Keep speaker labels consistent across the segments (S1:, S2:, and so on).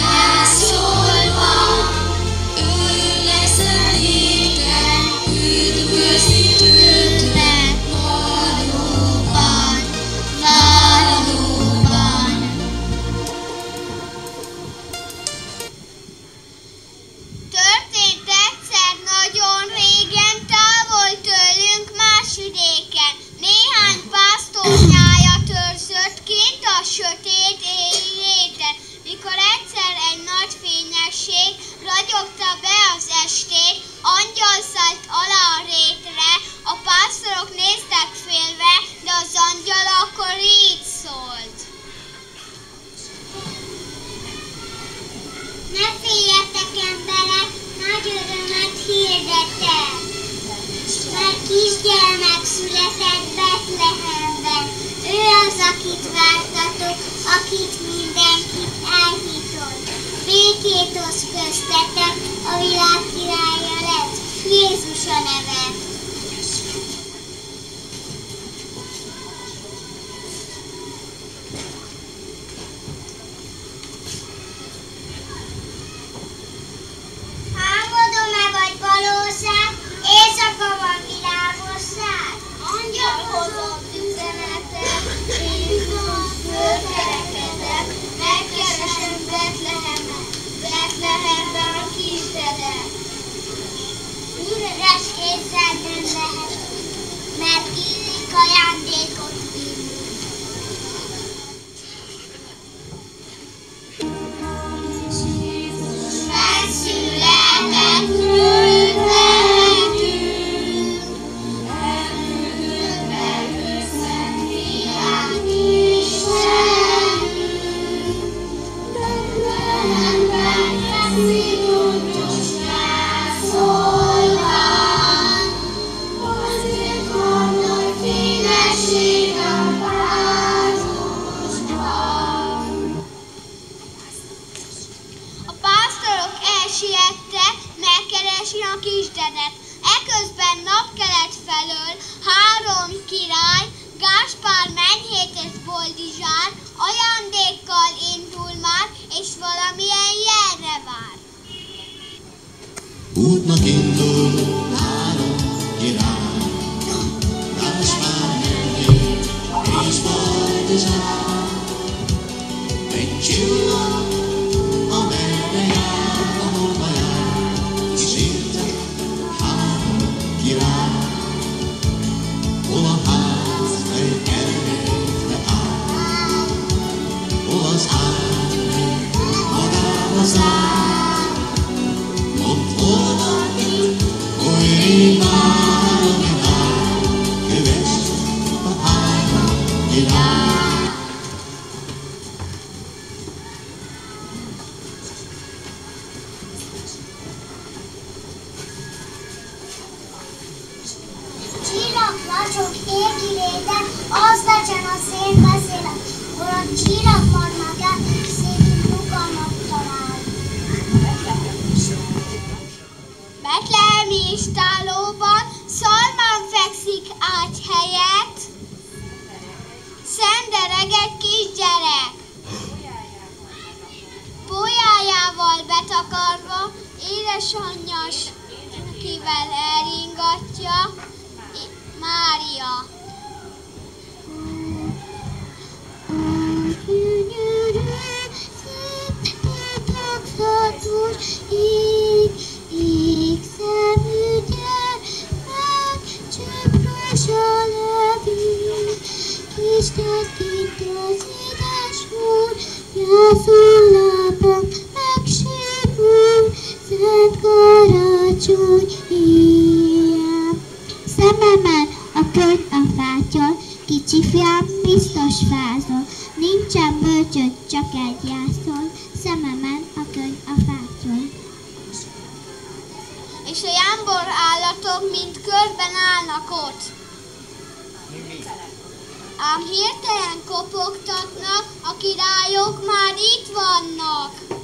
S1: Yes. Akit mindenkit elhitott. Békét osz köztetek, a világ királya lett, Jézus a neve.
S2: Eközben napkelet felől három király, Gáspár, Menhét és Boldizsár ajándékkal indul már, és valamilyen jelre vár.
S3: Útnak indul
S1: léte, az legyen a szén beszéle, hol a csillag magát szép rugalmat talál.
S2: Betlehemi istálóban szalmán fekszik ágy helyett, szendereg egy kisgyerek. Pólyájával betakarva, édesanyjas, kivel elringatja Mária.
S1: Gyönyörű, szép, megraktatos, ég, ég szemű gyermek, csöpös a levél, kis kint könyv a fátyol, kicsi fiam biztos fázol, nincsen bölcsöd, csak egy jászol, szememen a könyv a fátyol.
S2: És a jámbor állatok mind körben állnak ott. Ám hirtelen kopogtatnak, a királyok már itt vannak.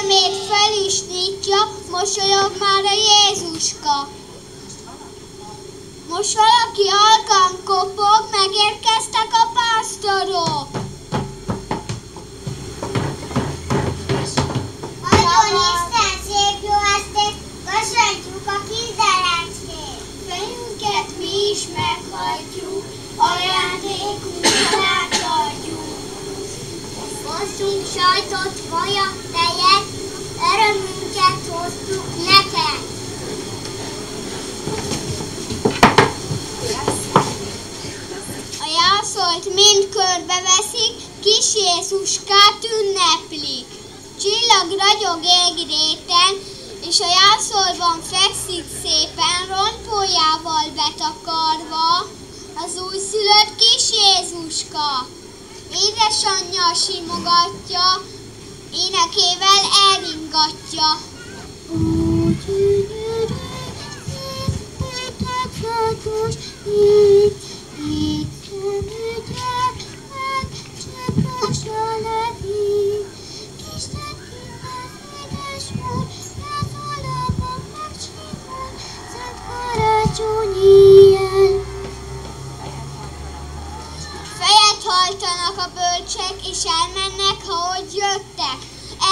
S2: Szemét fel is nyitja, mosolyog már a Jézuska. Most valaki halkan kopog, megérkeztek a pásztorok. Mind körbeveszik, kis Jézuskát ünneplik. Csillag ragyog égréten, és a jászolban fekszik szépen rompójával betakarva az újszülött kis Jézuska. Édesanyja simogatja, énekével elringatja. Fejet hajtanak a bölcsek, és elmennek, ha hogy jöttek.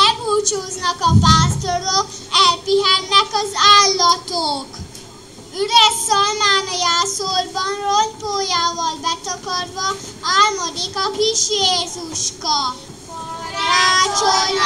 S2: Elbúcsúznak a pásztorok, elpihennek az állatok. Üres szalmán a jászolban, rontpójával betakarva, álmodik a kis Jézuska. Karácsony